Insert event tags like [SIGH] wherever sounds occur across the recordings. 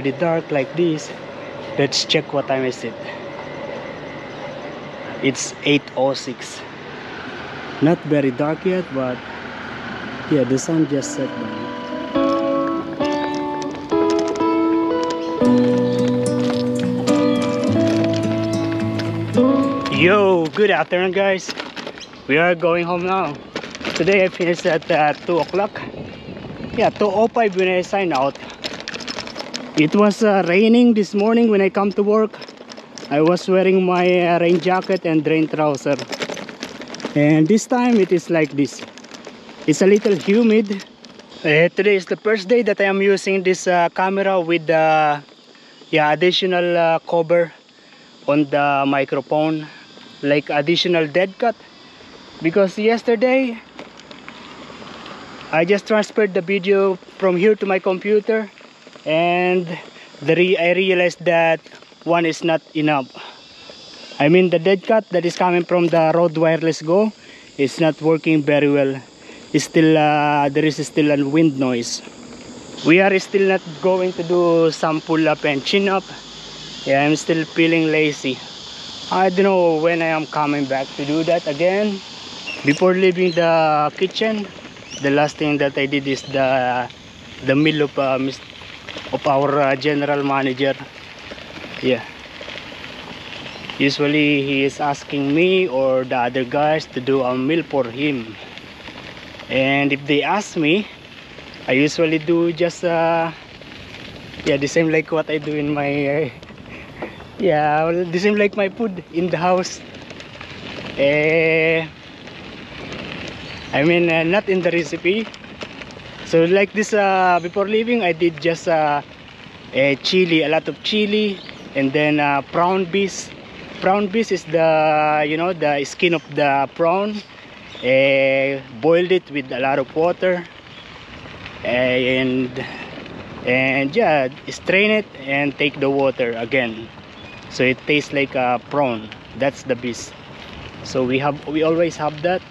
already dark like this let's check what time is it it's 8.06 not very dark yet but yeah the sun just set down Yo, good afternoon guys. We are going home now. Today I finished at uh, 2 o'clock. Yeah, 2.05 when I sign out. It was uh, raining this morning when I come to work. I was wearing my uh, rain jacket and rain trouser. And this time it is like this. It's a little humid. Uh, today is the first day that I am using this uh, camera with the yeah, additional uh, cover on the microphone like additional dead cat because yesterday I just transferred the video from here to my computer and the re I realized that one is not enough. I mean the dead cat that is coming from the Rode Wireless Go is not working very well. It's still uh, there is still a wind noise. We are still not going to do some pull up and chin up yeah I'm still feeling lazy. I don't know when I am coming back to do that again. Before leaving the kitchen the last thing that I did is the the meal of uh, of our uh, general manager. Yeah. Usually he is asking me or the other guys to do a meal for him. And if they ask me I usually do just uh, yeah the same like what I do in my uh, [LAUGHS] yeah well, the same like my food in the house. Eh I mean uh, not in the recipe so like this uh, before leaving I did just uh, a chili a lot of chili and then uh, prawn beef. Prawn beef is the you know the skin of the prawn. Uh, boiled it with a lot of water. And and yeah strain it and take the water again. So it tastes like a prawn. That's the beast so we have we always have that.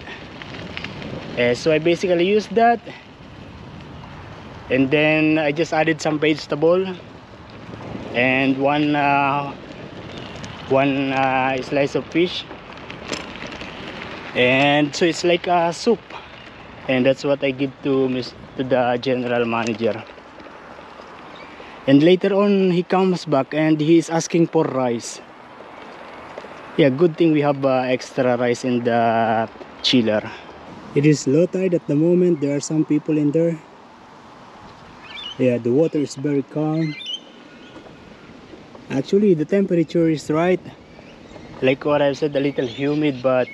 Uh, so I basically use that and then I just added some vegetable and one uh, one uh, slice of fish. And so it's like a soup. And that's what I give to Miss to the general manager. And later on he comes back and he is asking for rice. Yeah good thing we have uh, extra rice in the chiller. It is low tide at the moment. There are some people in there yeah the water is very calm. Actually the temperature is right. Like what I've said a little humid but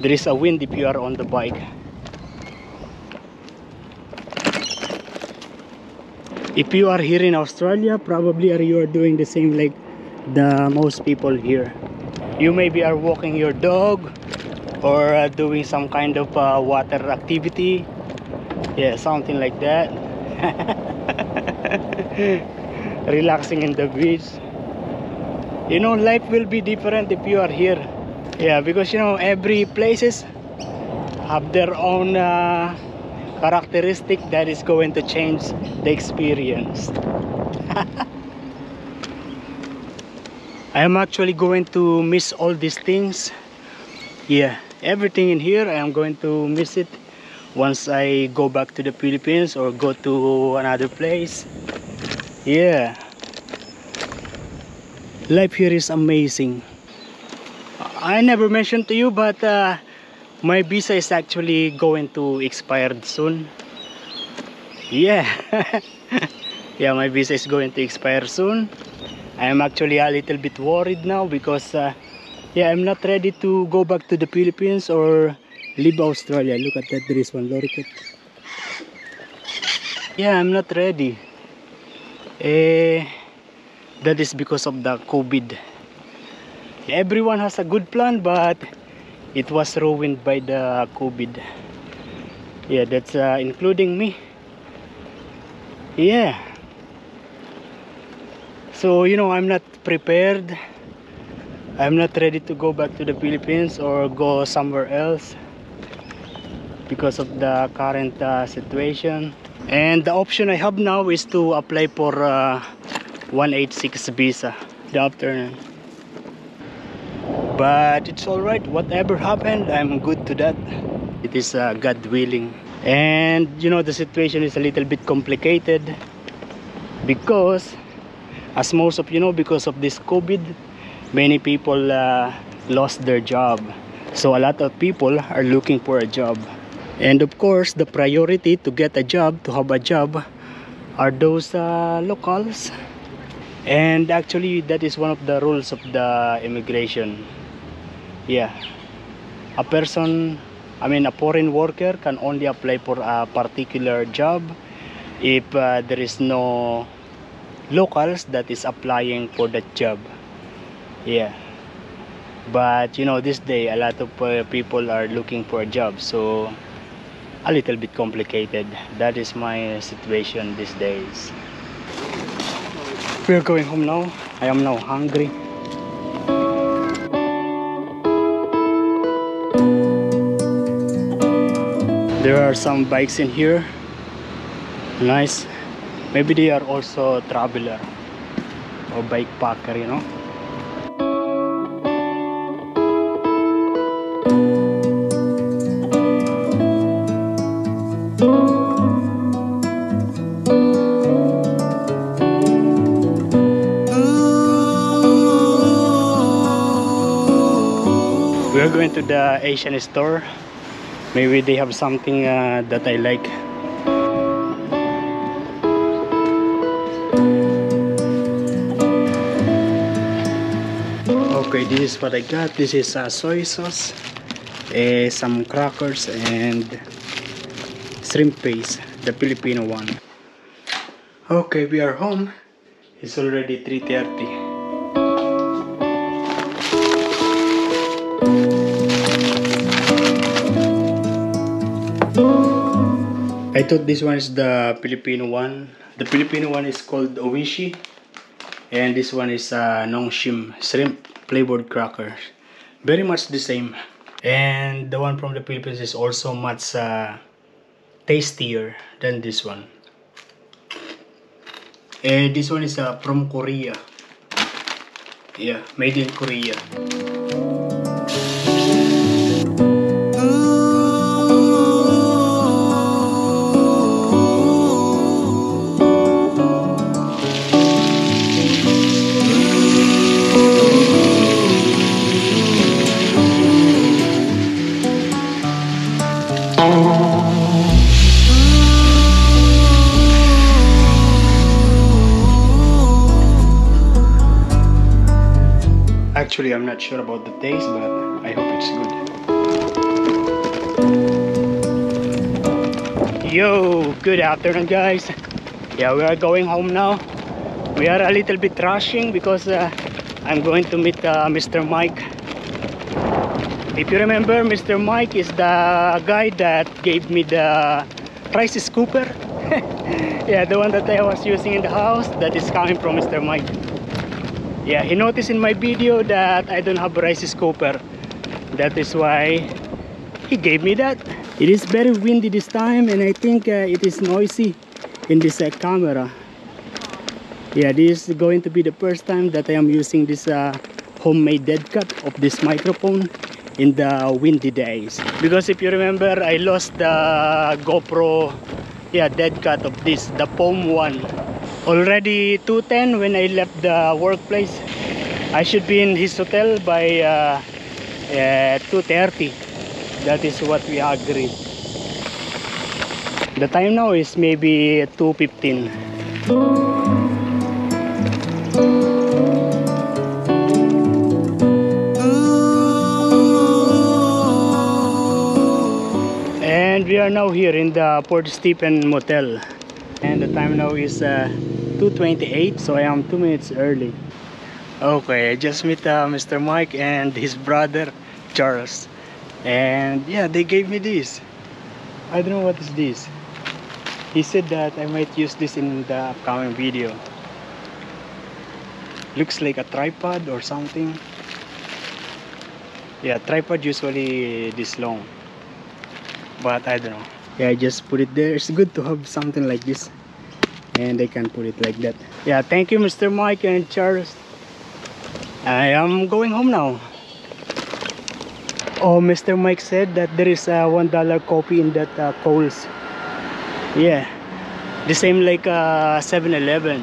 there is a wind if you are on the bike. If you are here in Australia probably you are doing the same like the most people here. You maybe are walking your dog or uh, doing some kind of uh, water activity. Yeah something like that [LAUGHS] [LAUGHS] relaxing in the beach you know life will be different if you are here. Yeah because you know every places have their own uh, characteristic that is going to change the experience. [LAUGHS] I am actually going to miss all these things. Yeah everything in here I am going to miss it once I go back to the Philippines or go to another place yeah. Life here is amazing. I never mentioned to you but uh, my visa is actually going to expire soon. Yeah. [LAUGHS] Yeah my visa is going to expire soon. I am actually a little bit worried now because uh, yeah I'm not ready to go back to the Philippines or leave Australia. Look at that there is one lorikeet. Yeah I'm not ready eh that is because of the COVID. Everyone has a good plan but it was ruined by the COVID. Yeah that's uh, including me. Yeah. So you know I'm not prepared. I'm not ready to go back to the Philippines or go somewhere else because of the current uh, situation and the option I have now is to apply for uh, 186 visa. The afternoon. But it's all right. Whatever happened I'm good to that. It is uh, God willing. And you know the situation is a little bit complicated because as most of you know because of this COVID many people uh, lost their job. So a lot of people are looking for a job and of course the priority to get a job to have a job are those uh, locals. And actually that is one of the rules of the immigration. Yeah. A person i mean a foreign worker can only apply for a particular job if uh, there is no locals that is applying for that job. Yeah. But you know this day a lot of uh, people are looking for a job so a little bit complicated. That is my situation these days. We're going home now. I am now hungry. There are some bikes in here. Nice. Maybe they are also traveler or bike packer you know going to the Asian store. Maybe they have something uh, that I like. Okay this is what I got. This is uh, soy sauce eh, some crackers and shrimp paste the Filipino one. Okay we are home. It's already 3.30 I thought this one is the Filipino one. The Filipino one is called Oishi. And this one is uh, Nongshim shrimp flavored crackers. Very much the same. And the one from the Philippines is also much uh, tastier than this one. And this one is uh, from Korea. Yeah, made in Korea. Actually, I'm not sure about the taste, but I hope it's good. Yo, good afternoon, guys. Yeah, we are going home now. We are a little bit rushing because uh, I'm going to meet uh, Mr. Mike. If you remember, Mr. Mike is the guy that gave me the rice scooper. [LAUGHS] yeah, the one that I was using in the house that is coming from Mr. Mike yeah he noticed in my video that I don't have a rice scooper that is why he gave me that. It is very windy this time and I think uh, it is noisy in this uh, camera. Yeah this is going to be the first time that I am using this uh, homemade dead cat of this microphone in the windy days. Because if you remember I lost the GoPro yeah dead cat of this the foam one already 2.10 when I left the workplace. I should be in his hotel by uh, uh, 2.30 that is what we agreed. The time now is maybe 2.15 and we are now here in the Port Stephen Motel. And the time now is uh, 2.28 so I am two minutes early. Okay I just met uh, Mr. Mike and his brother Charles. And yeah they gave me this. I don't know what is this. He said that I might use this in the upcoming video. Looks like a tripod or something. Yeah tripod usually this long. But I don't know. Yeah I just put it there. It's good to have something like this and they can put it like that. Yeah thank you mr mike and charles. I am going home now. Oh mr mike said that there is a one dollar coffee in that uh, coles. Yeah the same like uh 7-eleven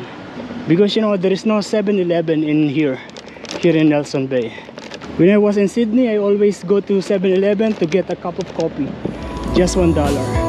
because you know there is no 7-eleven in here here in nelson bay. When i was in sydney i always go to 7-eleven to get a cup of coffee. Just one dollar